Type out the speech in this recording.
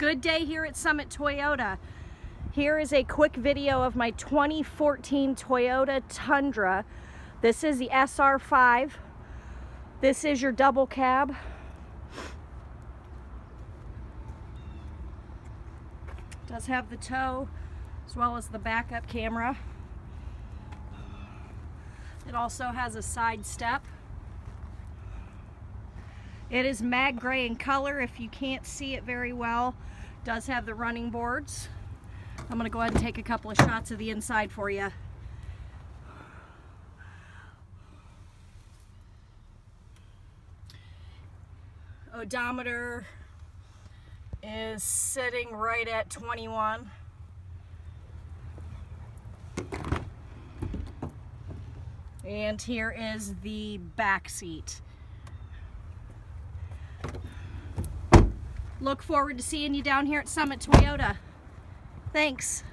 Good day here at Summit Toyota. Here is a quick video of my 2014 Toyota Tundra. This is the SR5. This is your double cab. Does have the tow as well as the backup camera. It also has a side step. It is mag gray in color if you can't see it very well. Does have the running boards. I'm going to go ahead and take a couple of shots of the inside for you. Odometer is sitting right at 21. And here is the back seat. Look forward to seeing you down here at Summit Toyota. Thanks.